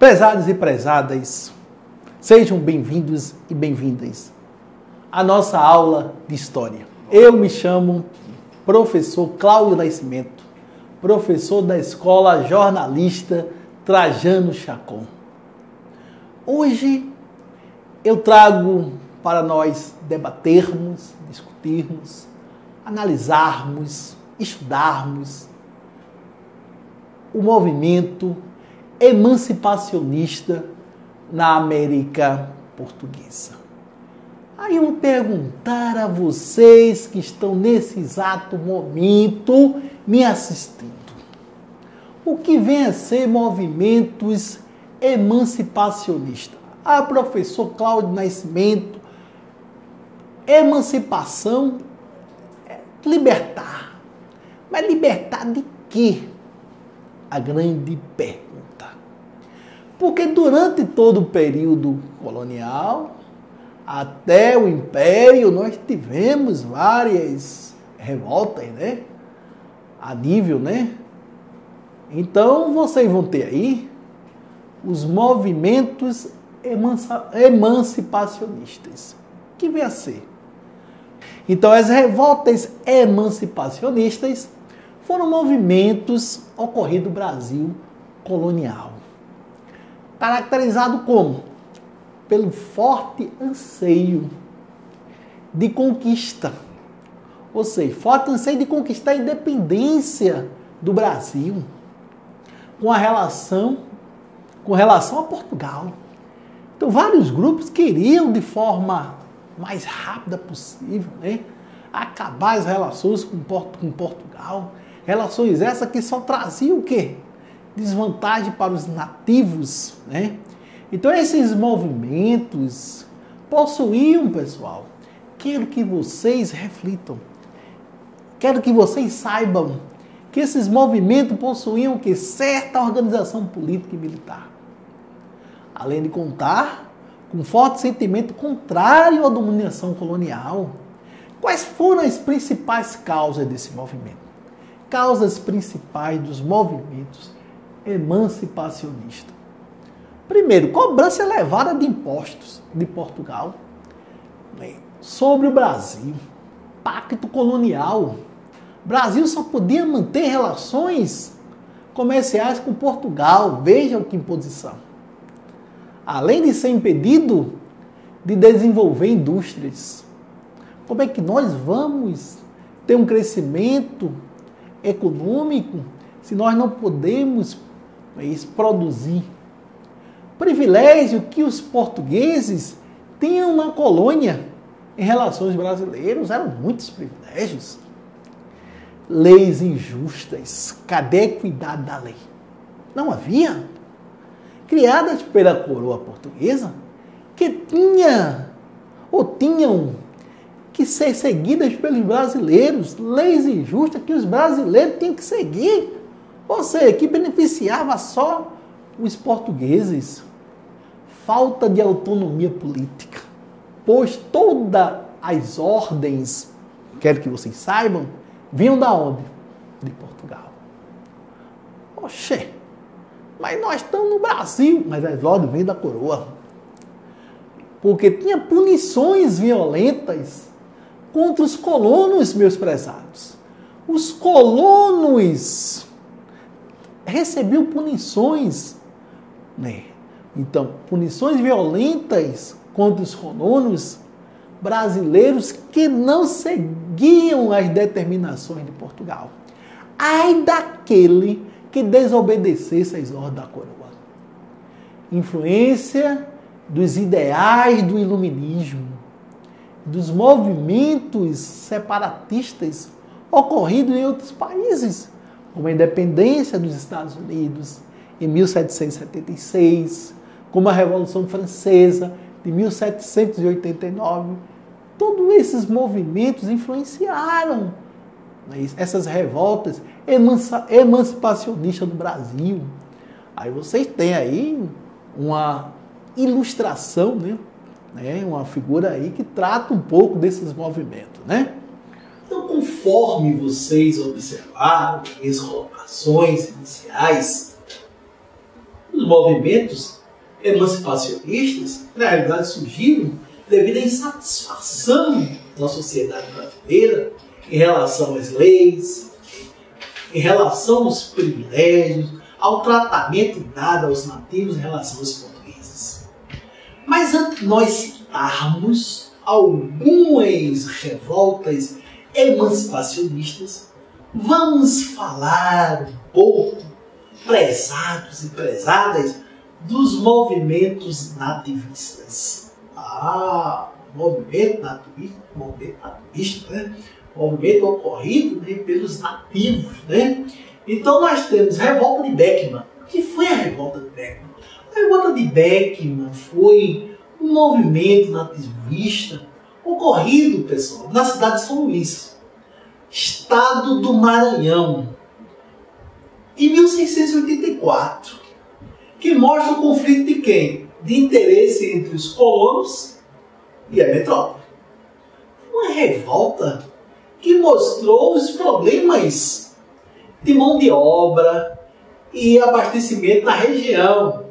Prezados e prezadas, sejam bem-vindos e bem-vindas à nossa aula de História. Eu me chamo professor Cláudio Nascimento, professor da Escola Jornalista Trajano Chacon. Hoje eu trago para nós debatermos, discutirmos, analisarmos, estudarmos o movimento emancipacionista na América Portuguesa. Aí eu vou perguntar a vocês que estão nesse exato momento me assistindo. O que vem a ser movimentos emancipacionistas? Ah, professor Cláudio Nascimento, emancipação é libertar. Mas libertar de quê? A grande pergunta. Porque durante todo o período colonial, até o Império, nós tivemos várias revoltas, né? A nível, né? Então vocês vão ter aí os movimentos emancipacionistas. Que vem a ser? Então, as revoltas emancipacionistas foram movimentos ocorridos no Brasil colonial caracterizado como? Pelo forte anseio de conquista. Ou seja, forte anseio de conquistar a independência do Brasil com a relação com relação a Portugal. Então, vários grupos queriam de forma mais rápida possível, né, acabar as relações com, com Portugal. Relações essas que só traziam o quê? desvantagem para os nativos, né? Então esses movimentos possuíam, pessoal, quero que vocês reflitam, quero que vocês saibam que esses movimentos possuíam que certa organização política e militar, além de contar com forte sentimento contrário à dominação colonial. Quais foram as principais causas desse movimento? Causas principais dos movimentos emancipacionista. Primeiro, cobrança elevada de impostos de Portugal né, sobre o Brasil. Pacto colonial. Brasil só podia manter relações comerciais com Portugal. Veja que imposição. Além de ser impedido de desenvolver indústrias. Como é que nós vamos ter um crescimento econômico se nós não podemos país produzir. Privilégio que os portugueses tinham na colônia em relação aos brasileiros eram muitos privilégios. Leis injustas, cadê a equidade da lei? Não havia. Criadas pela coroa portuguesa, que tinha ou tinham que ser seguidas pelos brasileiros, leis injustas que os brasileiros tinham que seguir. Ou seja, que beneficiava só os portugueses. Falta de autonomia política. Pois todas as ordens, quero que vocês saibam, vinham da onde? De Portugal. Oxê, mas nós estamos no Brasil, mas as ordens vêm da coroa. Porque tinha punições violentas contra os colonos, meus prezados. Os colonos recebeu punições, né? Então, punições violentas contra os colonos brasileiros que não seguiam as determinações de Portugal. Ai daquele que desobedecesse às ordens da coroa. Influência dos ideais do iluminismo, dos movimentos separatistas ocorridos em outros países como a independência dos Estados Unidos em 1776, como a Revolução Francesa de 1789. Todos esses movimentos influenciaram essas revoltas emancipacionistas no Brasil. Aí vocês têm aí uma ilustração, né? Né? Uma figura aí que trata um pouco desses movimentos, né? Então, conforme vocês observaram minhas colocações iniciais, Os movimentos emancipacionistas, na realidade, surgiram devido à insatisfação da sociedade brasileira em relação às leis, em relação aos privilégios, ao tratamento dado aos nativos em relação aos. Mas antes de nós citarmos algumas revoltas emancipacionistas, vamos falar um pouco, prezados e prezadas, dos movimentos nativistas. Ah, movimento nativista, movimento nativista, né? movimento ocorrido né, pelos nativos, né? Então nós temos a revolta de Beckman. O que foi a revolta de Beckman? Revolta de Beckman foi um movimento nativista ocorrido, pessoal, na cidade de São Luís, estado do Maranhão, em 1684, que mostra o conflito de quem? De interesse entre os colonos e a metrópole. Uma revolta que mostrou os problemas de mão de obra e abastecimento na região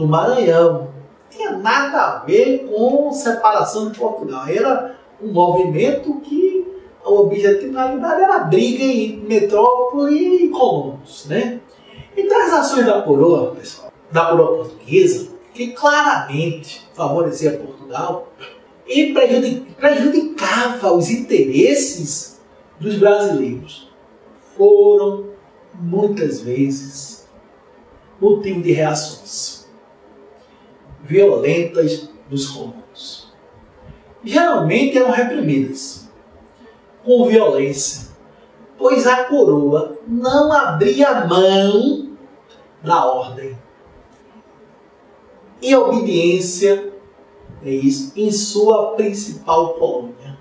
do Maranhão. Não tinha nada a ver com separação de Portugal. Era um movimento que o objetivo, na realidade, era briga em metrópole e colonos. Né? Então, as ações da coroa, pessoal, da coroa portuguesa, que claramente favorecia Portugal e prejudicava os interesses dos brasileiros foram muitas vezes motivo de reações violentas dos comuns. Geralmente eram reprimidas com violência, pois a coroa não abria mão da ordem e obediência é isso, em sua principal colônia.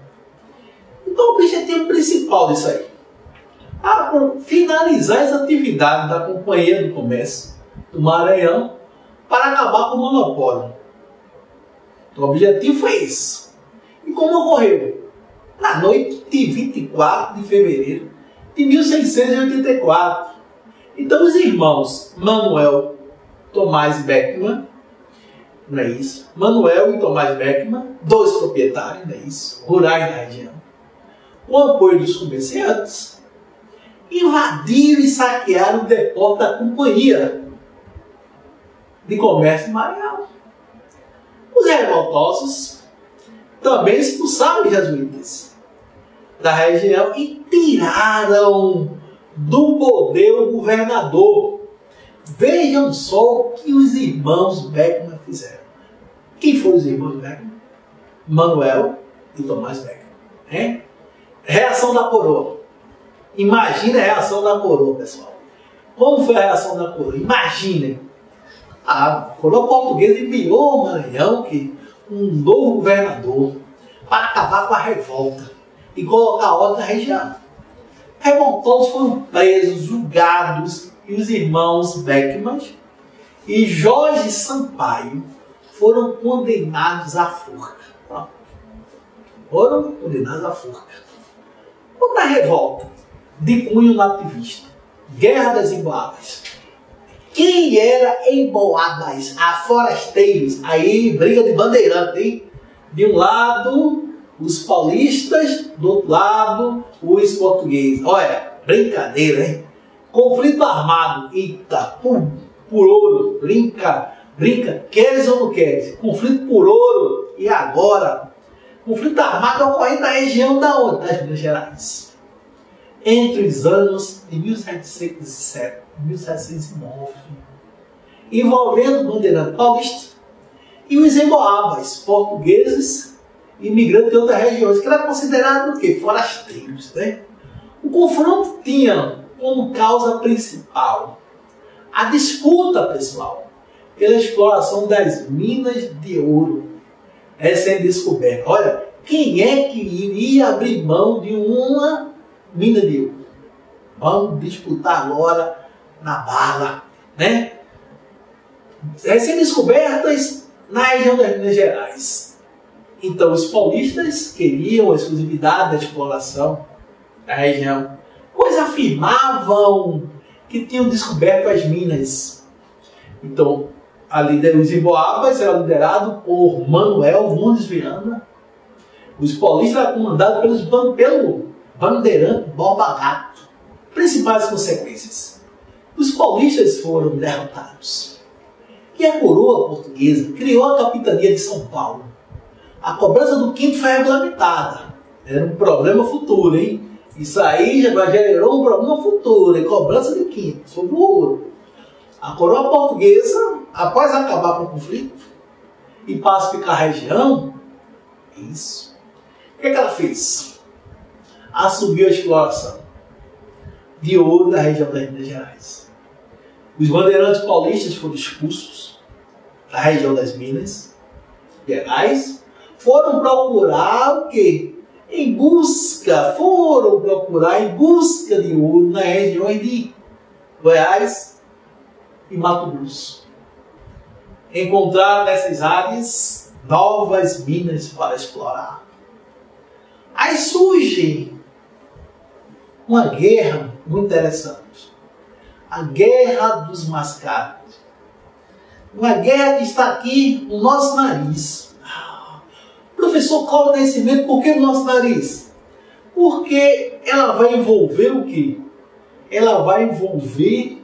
Então o objetivo principal disso aí a finalizar as atividades da Companhia do Comércio do Maranhão para acabar com o monopólio. Então, o objetivo foi esse. E como ocorreu? Na noite de 24 de fevereiro de 1684. Então, os irmãos Manuel Tomás Beckman, não é isso? Manuel e Tomás Beckman, dois proprietários, não é isso? Rurais da região. Com o apoio dos comerciantes, invadiram e saquearam o depósito da Companhia de Comércio Maranhão. Os revoltosos também expulsaram os jesuítas da região e tiraram do poder o governador. Vejam só o que os irmãos Beckman fizeram. Quem foram os irmãos Beckman? Manuel e Tomás Beckman. Hein? Reação da coroa. Imagina a reação da coroa, pessoal. Como foi a reação da coroa? Imaginem. A coroa portuguesa enviou ao Maranhão que um novo governador para acabar com a revolta e colocar ordem na região. Revoltosos foram presos, julgados e os irmãos Beckman e Jorge Sampaio foram condenados à forca. Foram condenados à forca. Outra revolta de cunho nativista. Guerra das Emboadas. Quem era Emboadas? A forasteiros. Aí, briga de bandeirante, hein? De um lado, os paulistas, do outro lado, os portugueses. Olha, brincadeira, hein? Conflito armado. Eita, por, por ouro. Brinca, brinca. Queres ou não queres? Conflito por ouro. E agora? Conflito armado ocorrendo na região da onde? Das Minas Gerais entre os anos de 1707 e 1709, envolvendo bandeirante paulista e os emboabas, portugueses, imigrantes de outras regiões, que era considerado o quê? Forasteiros. Né? O confronto tinha como causa principal a disputa, pessoal, pela exploração das minas de ouro recém-descoberta. Olha, quem é que iria abrir mão de uma mina de ouro. Vamos disputar agora na bala, né? Recém-descobertas na região das Minas Gerais. Então, os paulistas queriam a exclusividade da exploração da região, pois afirmavam que tinham descoberto as minas. Então, ali os Emboabas era liderado por Manuel Nunes Viana. Os paulistas eram comandados pelos, pelo bandeirante Borba Gato. Principais consequências. Os paulistas foram derrotados. E a coroa portuguesa criou a capitania de São Paulo. A cobrança do quinto foi regulamentada. Era um problema futuro, hein? Isso aí já gerou um problema futuro, cobrança de quinto, sobre o ouro. A coroa portuguesa, após acabar com o conflito e pacificar a região, isso. O que, é que ela fez? Assumiu a exploração de ouro da região das Minas Gerais. Os bandeirantes paulistas foram expulsos da região das Minas Gerais, foram procurar o quê? em busca, foram procurar em busca de ouro nas regiões de Goiás e Mato Grosso. Encontraram nessas áreas novas minas para explorar. Aí surge uma guerra muito interessante. A Guerra dos Mascates. Uma guerra que está aqui no nosso nariz Professor, qual o nascimento? Por que o nosso nariz? Porque ela vai envolver o quê? Ela vai envolver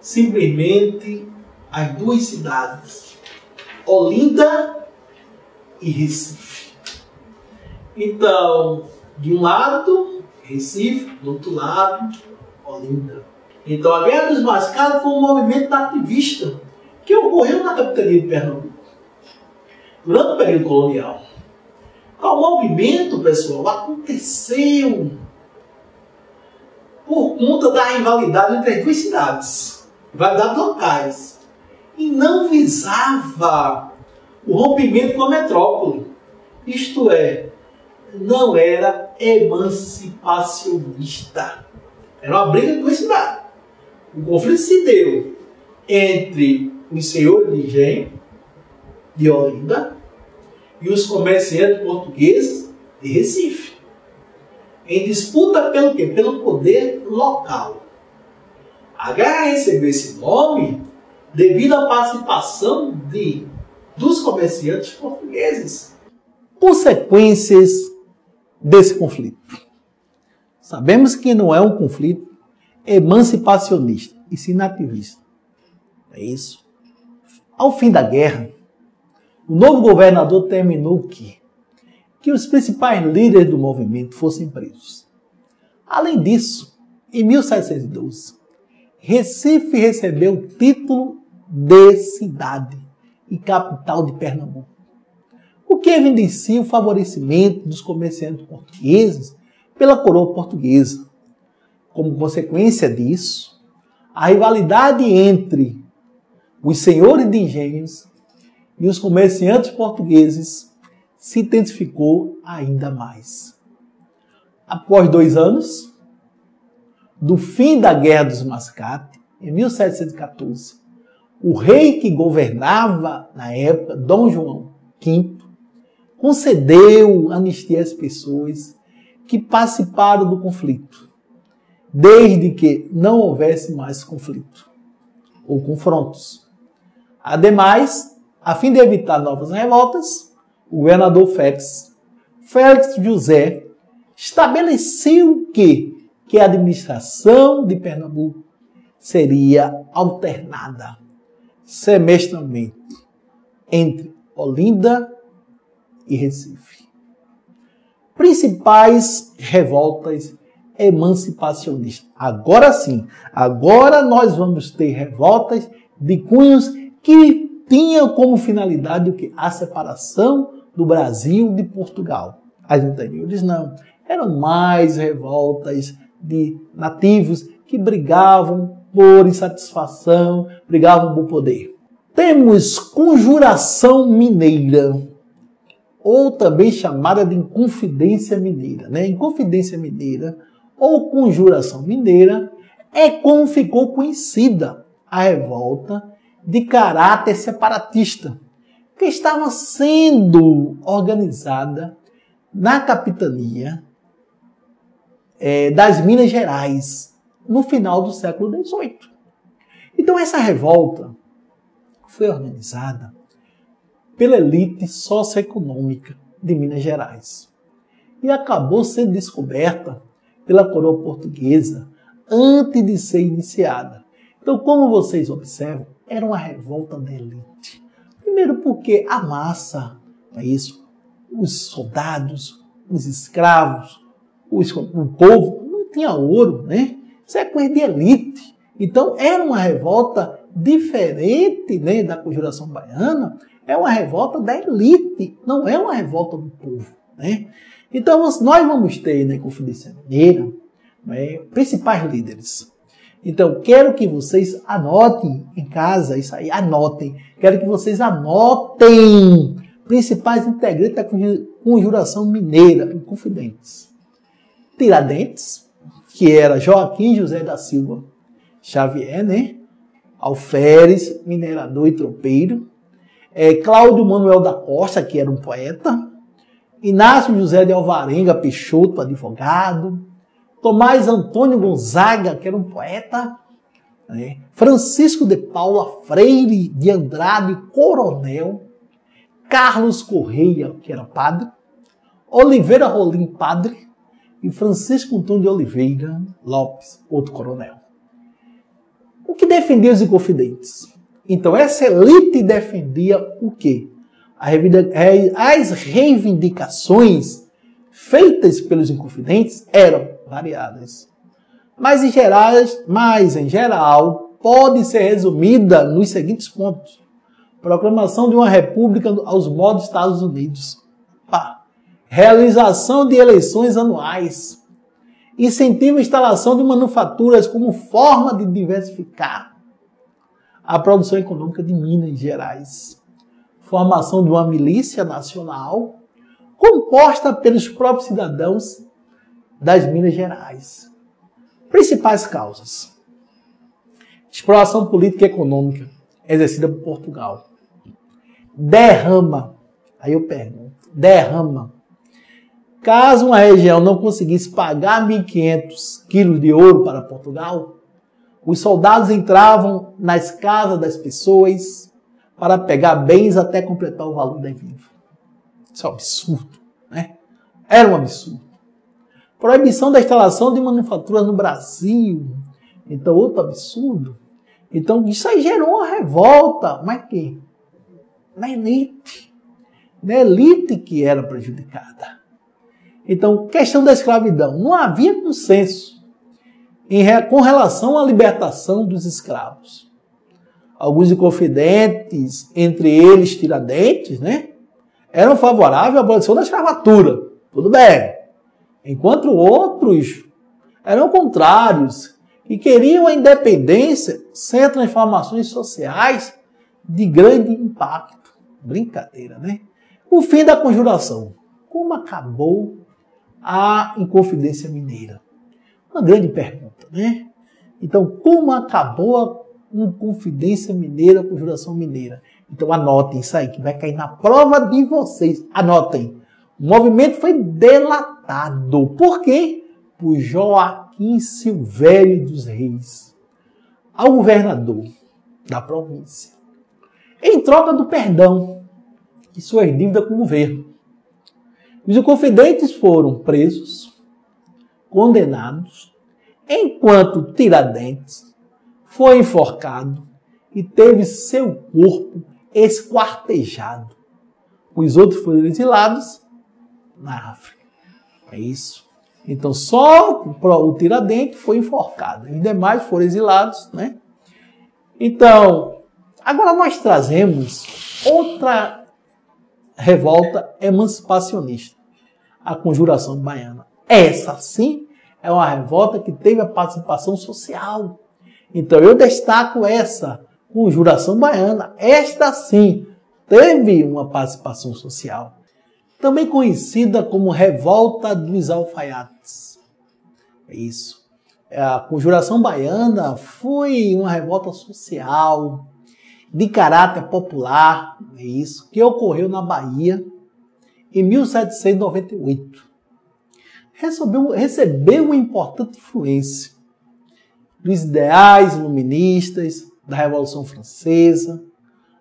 simplesmente as duas cidades, Olinda e Recife. Então, de um lado, Recife, do outro lado, Olinda. Então, a Guerra dos Mascados foi um movimento ativista que ocorreu na capitania de Pernambuco durante o período colonial. O movimento, pessoal, aconteceu por conta da rivalidade entre as duas cidades, rivalidades locais, e não visava o rompimento com a metrópole. Isto é, não era emancipacionista. Era uma briga de duas cidades. O conflito se deu entre os senhores de engenho de Olinda e os comerciantes portugueses de Recife. Em disputa pelo quê? Pelo poder local. A guerra recebeu esse nome devido à participação de, dos comerciantes portugueses. Consequências desse conflito. Sabemos que não é um conflito emancipacionista e sim nativista. É isso. Ao fim da guerra, o novo governador terminou que, que os principais líderes do movimento fossem presos. Além disso, em 1712, Recife recebeu o título de cidade e capital de Pernambuco, o que evidencia o favorecimento dos comerciantes portugueses pela coroa portuguesa. Como consequência disso, a rivalidade entre os senhores de engenhos e os comerciantes portugueses se intensificou ainda mais. Após dois anos do fim da Guerra dos Mascates, em 1714, o rei que governava na época, Dom João V, concedeu anistia às pessoas que participaram do conflito, desde que não houvesse mais conflito ou confrontos. Ademais, a fim de evitar novas revoltas, o governador Félix, Félix José estabeleceu que, que a administração de Pernambuco seria alternada semestralmente entre Olinda e Recife. Principais revoltas emancipacionistas. Agora sim, agora nós vamos ter revoltas de cunhos que tinha como finalidade o que? A separação do Brasil de Portugal. As anteriores não. Eram mais revoltas de nativos que brigavam por insatisfação, brigavam por poder. Temos conjuração mineira, ou também chamada de Inconfidência Mineira. Né? Inconfidência Mineira ou Conjuração Mineira é como ficou conhecida a revolta de caráter separatista, que estava sendo organizada na capitania é, das Minas Gerais no final do século XVIII. Então essa revolta foi organizada pela elite socioeconômica de Minas Gerais e acabou sendo descoberta pela coroa portuguesa antes de ser iniciada. Então, como vocês observam, era uma revolta da elite. Primeiro porque a massa, é isso, os soldados, os escravos, os, o povo não tinha ouro, né? Isso é coisa de elite. Então era uma revolta diferente né, da conjuração baiana, é uma revolta da elite, não é uma revolta do povo. Né? Então nós vamos ter na Confidência Mineira né, principais líderes. Então quero que vocês anotem em casa isso aí, anotem. Quero que vocês anotem principais integrantes da conjuração mineira, confidentes. Tiradentes, que era Joaquim José da Silva Xavier, né? Alferes, minerador e tropeiro. É, Cláudio Manuel da Costa, que era um poeta. Inácio José de Alvarenga Peixoto, advogado. Tomás Antônio Gonzaga, que era um poeta. Né? Francisco de Paula Freire de Andrade, coronel. Carlos Correia, que era padre. Oliveira Rolim, padre. E Francisco Antônio de Oliveira Lopes, outro coronel o que defendia os inconfidentes? Então, essa elite defendia o quê? As reivindicações feitas pelos inconfidentes eram variadas. Mas em geral, mas em geral pode ser resumida nos seguintes pontos. Proclamação de uma república aos modos Estados Unidos. Pá. Realização de eleições anuais incentiva a instalação de manufaturas como forma de diversificar a produção econômica de Minas Gerais. Formação de uma milícia nacional composta pelos próprios cidadãos das Minas Gerais. Principais causas: exploração política e econômica exercida por Portugal. Derrama. Aí eu pergunto: derrama Caso uma região não conseguisse pagar 1.500 quilos de ouro para Portugal, os soldados entravam nas casas das pessoas para pegar bens até completar o valor da viva. Isso é um absurdo, né? Era um absurdo. Proibição da instalação de manufaturas no Brasil. Então, outro absurdo. Então, isso aí gerou uma revolta. Mas que? Na elite. Na elite que era prejudicada. Então, questão da escravidão. Não havia consenso em, com relação à libertação dos escravos. Alguns inconfidentes, entre eles Tiradentes, né, eram favoráveis à abolição da escravatura. Tudo bem. Enquanto outros eram contrários e queriam a independência sem transformações sociais de grande impacto. Brincadeira, né? O fim da conjuração. Como acabou a Inconfidência Mineira? Uma grande pergunta, né? Então, como acabou a Inconfidência Mineira, a Conjuração Mineira? Então, anotem isso aí, que vai cair na prova de vocês. Anotem. O movimento foi delatado. Por quê? Por Joaquim Silvério dos Reis, ao governador da província, em troca do perdão de suas dívidas com o governo. Os inconfidentes foram presos, condenados, enquanto Tiradentes foi enforcado e teve seu corpo esquartejado. Os outros foram exilados na África. É isso. Então só o Tiradentes foi enforcado. Os demais foram exilados, né? Então, agora nós trazemos outra revolta emancipacionista, a conjuração baiana. Essa sim é uma revolta que teve a participação social. Então eu destaco essa conjuração baiana. Esta sim teve uma participação social. Também conhecida como revolta dos alfaiates. É isso. A conjuração baiana foi uma revolta social de caráter popular, é isso, que ocorreu na Bahia em 1798. Recebeu, recebeu uma importante influência dos ideais iluministas da Revolução Francesa,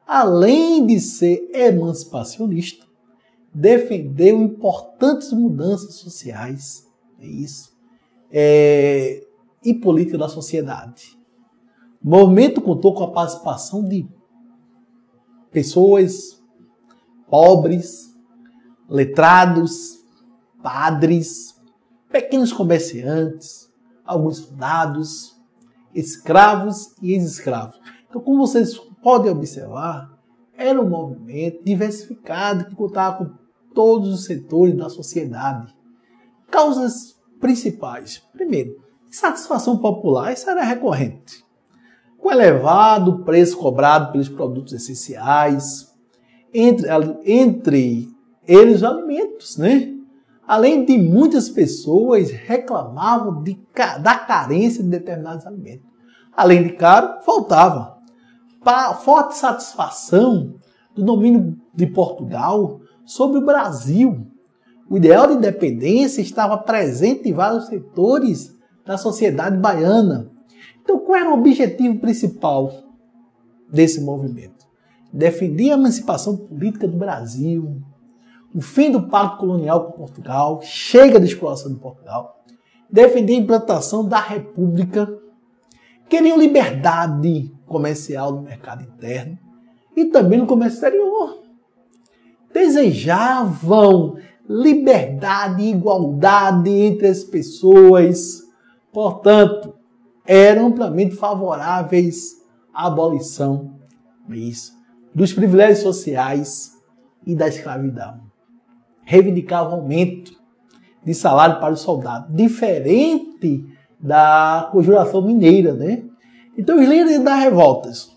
além de ser emancipacionista, defendeu importantes mudanças sociais, é isso, é, e política da sociedade. O movimento contou com a participação de pessoas pobres, letrados, padres, pequenos comerciantes, alguns soldados, escravos e ex-escravos. Então, como vocês podem observar, era um movimento diversificado que contava com todos os setores da sociedade. Causas principais. Primeiro, insatisfação popular, isso era recorrente. Com elevado preço cobrado pelos produtos essenciais, entre, entre eles os alimentos, né? Além de muitas pessoas reclamavam de, da carência de determinados alimentos. Além de caro, faltava. Forte satisfação do domínio de Portugal sobre o Brasil. O ideal de independência estava presente em vários setores da sociedade baiana. Então, qual era o objetivo principal desse movimento? Defender a emancipação política do Brasil, o fim do pacto colonial com Portugal, chega da exploração de Portugal, defender a implantação da República, queriam liberdade comercial no mercado interno e também no comércio exterior. Desejavam liberdade e igualdade entre as pessoas. Portanto, eram amplamente favoráveis à abolição isso, dos privilégios sociais e da escravidão reivindicava aumento de salário para o soldado, diferente da conjuração mineira, né? Então, os líderes das revoltas,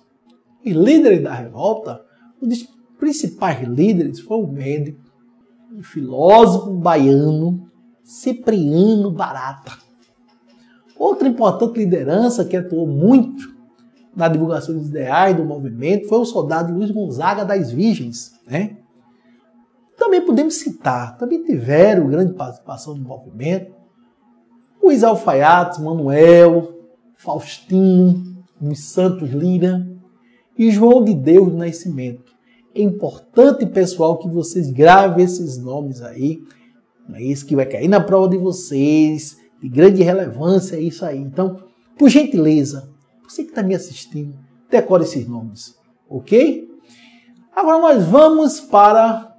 os líderes da revolta, um dos principais líderes foi o médico, o filósofo baiano Cipriano Barata. Outra importante liderança que atuou muito na divulgação dos ideais do movimento foi o soldado Luiz Gonzaga das Virgens, né? Também podemos citar, também tiveram grande participação no movimento, os alfaiates Manuel, Faustino, os Santos Lira e João de Deus do Nascimento. É importante, pessoal, que vocês gravem esses nomes aí. É isso que vai cair na prova de vocês, de grande relevância, é isso aí. Então, por gentileza, você que está me assistindo, decore esses nomes, ok? Agora nós vamos para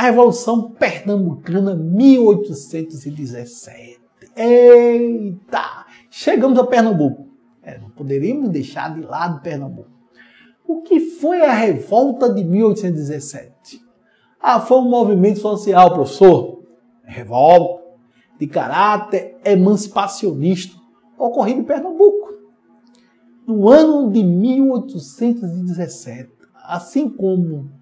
a Revolução Pernambucana 1817. Eita! Chegamos a Pernambuco. É, não poderíamos deixar de lado Pernambuco. O que foi a revolta de 1817? Ah, foi um movimento social, professor. Revolta de caráter emancipacionista ocorrido em Pernambuco. No ano de 1817, assim como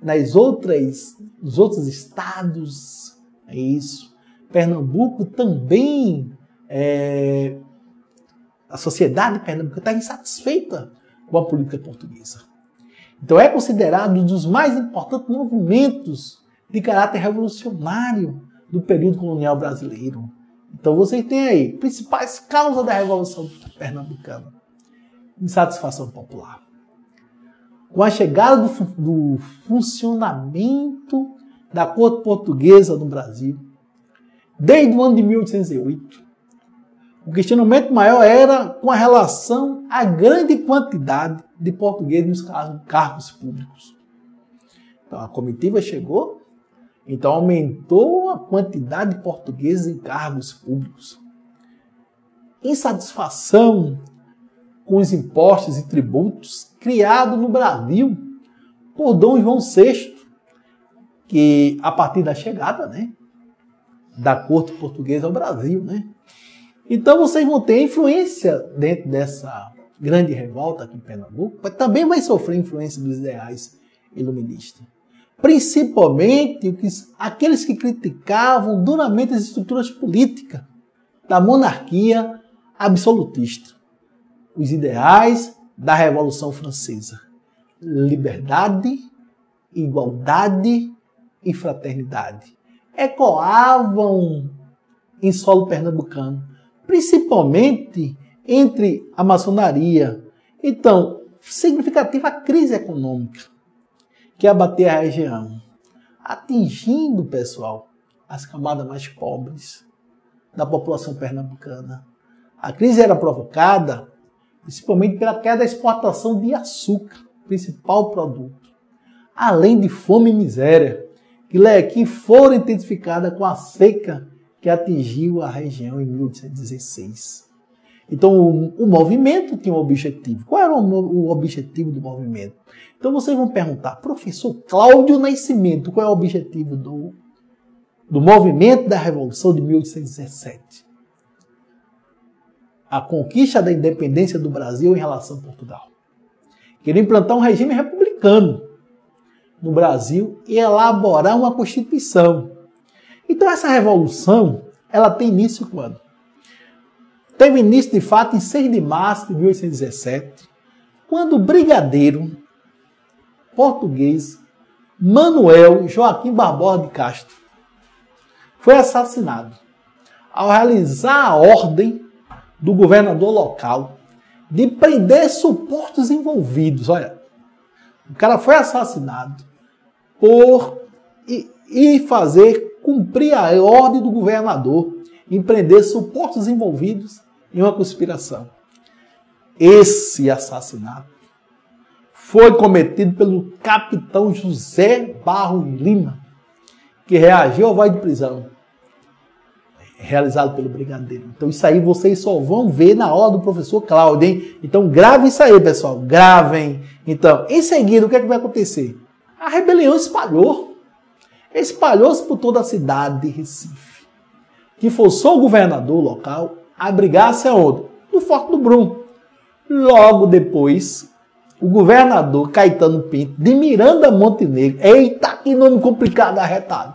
nas outras, nos outros estados, é isso. Pernambuco também, é, a sociedade pernambucana está insatisfeita com a política portuguesa. Então é considerado um dos mais importantes movimentos de caráter revolucionário do período colonial brasileiro. Então você tem aí principais causas da Revolução Pernambucana: insatisfação popular com a chegada do, do funcionamento da corte portuguesa no Brasil, desde o ano de 1808, o questionamento maior era com a relação à grande quantidade de portugueses nos cargos públicos. Então a comitiva chegou, então aumentou a quantidade de portugueses em cargos públicos. Insatisfação com os impostos e tributos criado no Brasil por Dom João VI, que a partir da chegada, né, da corte portuguesa ao Brasil, né? Então vocês vão ter influência dentro dessa grande revolta aqui em Pernambuco, mas também vai sofrer influência dos ideais iluministas. Principalmente aqueles que criticavam duramente as estruturas políticas da monarquia absolutista os ideais da Revolução Francesa: liberdade, igualdade e fraternidade. Ecoavam em solo pernambucano, principalmente entre a maçonaria. Então, significativa crise econômica que abateu a região, atingindo, pessoal, as camadas mais pobres da população pernambucana. A crise era provocada principalmente pela queda da exportação de açúcar, principal produto, além de fome e miséria, que foram intensificadas com a seca que atingiu a região em 1816. Então, o, movimento tinha um objetivo. Qual era o, o, objetivo do movimento? Então, vocês vão perguntar, professor Cláudio Nascimento, qual é o objetivo do, do movimento da Revolução de 1817? A conquista da independência do Brasil em relação a Portugal. Queria implantar um regime republicano no Brasil e elaborar uma Constituição. Então, essa revolução, ela tem início quando? teve início de fato em 6 de março de 1817, quando o brigadeiro português Manuel Joaquim Barbosa de Castro foi assassinado ao realizar a ordem do governador local de prender suportos envolvidos. Olha, o cara foi assassinado por e fazer cumprir a ordem do governador em prender suportos envolvidos em uma conspiração. Esse assassinato foi cometido pelo capitão José Barro Lima, que reagiu ao voz de prisão realizado pelo brigadeiro. Então isso aí vocês só vão ver na aula do professor Cláudio, hein? Então gravem isso aí, pessoal, gravem. Então, em seguida, o que, é que vai acontecer? A rebelião espalhou. Espalhou-se por toda a cidade de Recife. Que forçou o governador local abrigasse aonde? No Forte do Brum. Logo depois, o governador Caetano Pinto, de Miranda Montenegro, eita, que nome complicado, arretado.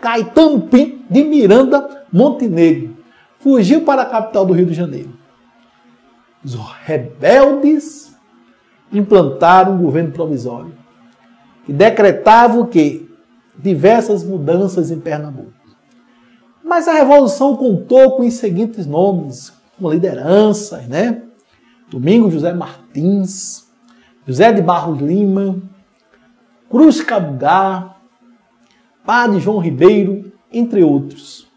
Caetano Pinto, de Miranda Montenegro, fugiu para a capital do Rio de Janeiro. Os rebeldes implantaram um governo provisório que decretava o quê? Diversas mudanças em Pernambuco. Mas a revolução contou com os seguintes nomes, com lideranças, né? Domingos José Martins, José de Barros Lima, Cruz Cabugá, Padre João Ribeiro, entre outros.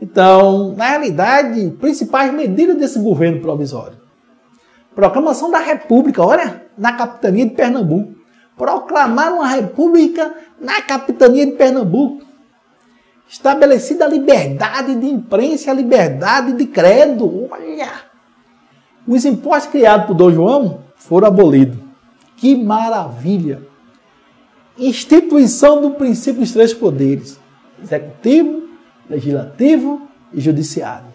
Então, na realidade, principais medidas desse governo provisório. Proclamação da República, olha, na capitania de Pernambuco. Proclamar uma república na capitania de Pernambuco estabelecida a liberdade de imprensa, a liberdade de credo. Olha! Os impostos criados por Dom João foram abolidos. Que maravilha! Instituição do princípio dos três poderes: executivo, legislativo e judiciário.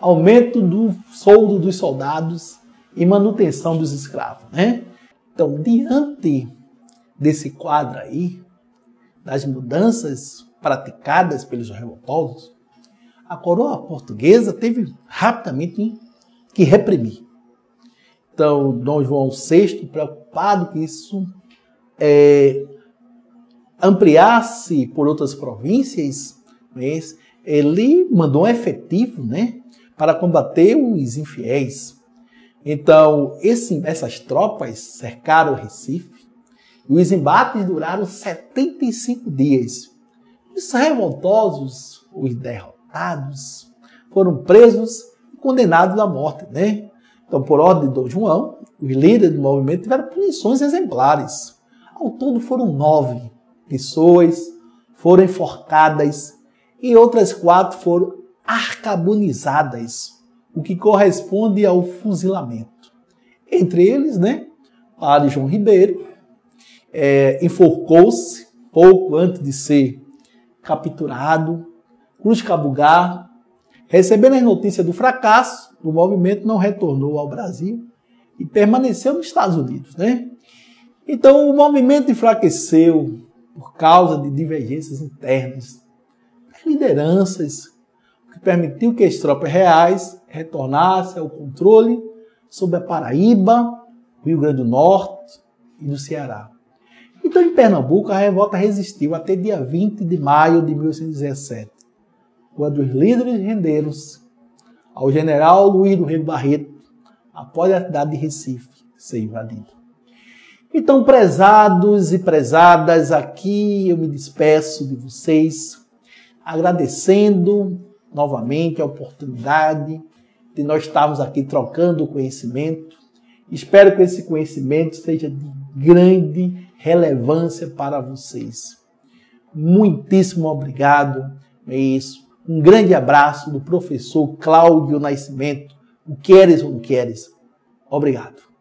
Aumento do soldo dos soldados e manutenção dos escravos, né? Então, diante desse quadro aí, das mudanças praticadas pelos revoltosos, a coroa portuguesa teve rapidamente que reprimir. Então, Dom João VI, preocupado que isso é, ampliasse por outras províncias, ele mandou um efetivo né, para combater os infiéis. Então, esse, essas tropas cercaram o Recife e os embates duraram 75 dias. Os revoltosos, os derrotados, foram presos e condenados à morte, né? Então, por ordem de Dom João, os líderes do movimento tiveram punições exemplares. Ao todo foram nove pessoas foram enforcadas e outras quatro foram arcabunizadas, o que corresponde ao fuzilamento. Entre eles, né, Padre João Ribeiro é, enforcou-se pouco antes de ser capturado, Cruz Cabugá, recebendo as notícias do fracasso, o movimento não retornou ao Brasil e permaneceu nos Estados Unidos, né? Então o movimento enfraqueceu por causa de divergências internas, lideranças, o que permitiu que as tropas reais retornassem ao controle sobre a Paraíba, Rio Grande do Norte e do Ceará. Então, em Pernambuco, a revolta resistiu até dia 20 de maio de 1817, quando os líderes renderam-se ao general Luiz do Rio Barreto, após a cidade de Recife, ser invadido. Então, prezados e prezadas, aqui eu me despeço de vocês, agradecendo novamente a oportunidade de nós estarmos aqui trocando conhecimento. Espero que esse conhecimento seja de grande relevância para vocês. Muitíssimo obrigado. É isso. Um grande abraço do professor Cláudio Nascimento. O queres ou não queres? Obrigado.